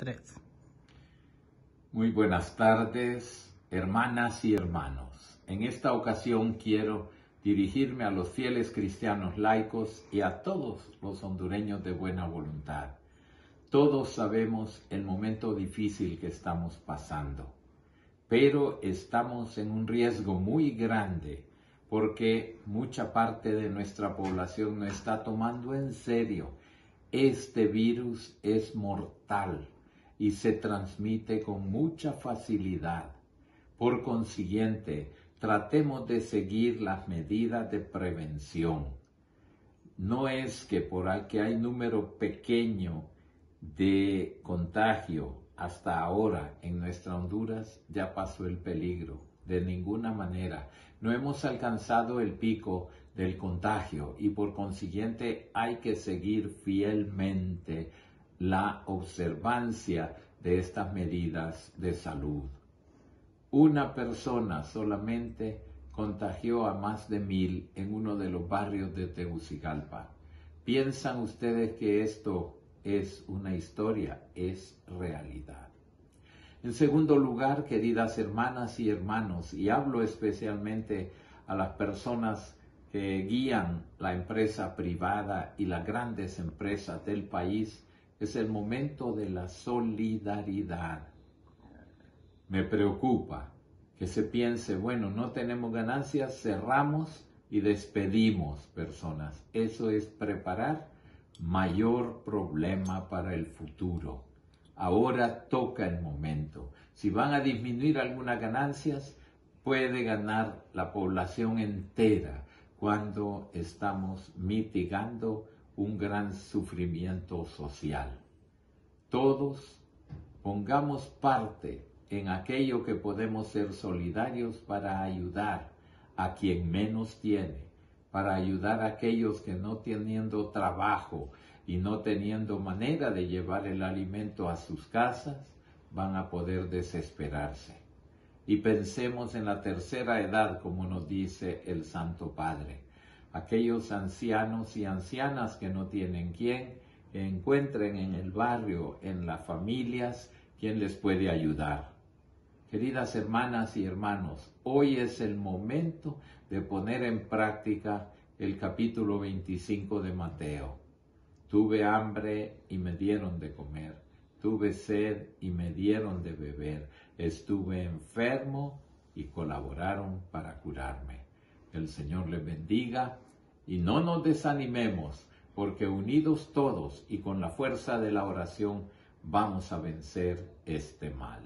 3. Muy buenas tardes, hermanas y hermanos. En esta ocasión quiero dirigirme a los fieles cristianos laicos y a todos los hondureños de buena voluntad. Todos sabemos el momento difícil que estamos pasando, pero estamos en un riesgo muy grande porque mucha parte de nuestra población no está tomando en serio. Este virus es mortal y se transmite con mucha facilidad. Por consiguiente, tratemos de seguir las medidas de prevención. No es que por que hay número pequeño de contagio hasta ahora en nuestra Honduras, ya pasó el peligro de ninguna manera. No hemos alcanzado el pico del contagio y por consiguiente hay que seguir fielmente la observancia de estas medidas de salud. Una persona solamente contagió a más de mil en uno de los barrios de Tegucigalpa. ¿Piensan ustedes que esto es una historia? Es realidad. En segundo lugar, queridas hermanas y hermanos, y hablo especialmente a las personas que guían la empresa privada y las grandes empresas del país, es el momento de la solidaridad. Me preocupa que se piense, bueno, no tenemos ganancias, cerramos y despedimos personas. Eso es preparar mayor problema para el futuro. Ahora toca el momento. Si van a disminuir algunas ganancias, puede ganar la población entera cuando estamos mitigando un gran sufrimiento social. Todos pongamos parte en aquello que podemos ser solidarios para ayudar a quien menos tiene, para ayudar a aquellos que no teniendo trabajo, y no teniendo manera de llevar el alimento a sus casas, van a poder desesperarse. Y pensemos en la tercera edad, como nos dice el Santo Padre. Aquellos ancianos y ancianas que no tienen quien, encuentren en el barrio, en las familias, quien les puede ayudar. Queridas hermanas y hermanos, hoy es el momento de poner en práctica el capítulo 25 de Mateo. Tuve hambre y me dieron de comer. Tuve sed y me dieron de beber. Estuve enfermo y colaboraron para curarme. El Señor les bendiga y no nos desanimemos, porque unidos todos y con la fuerza de la oración vamos a vencer este mal.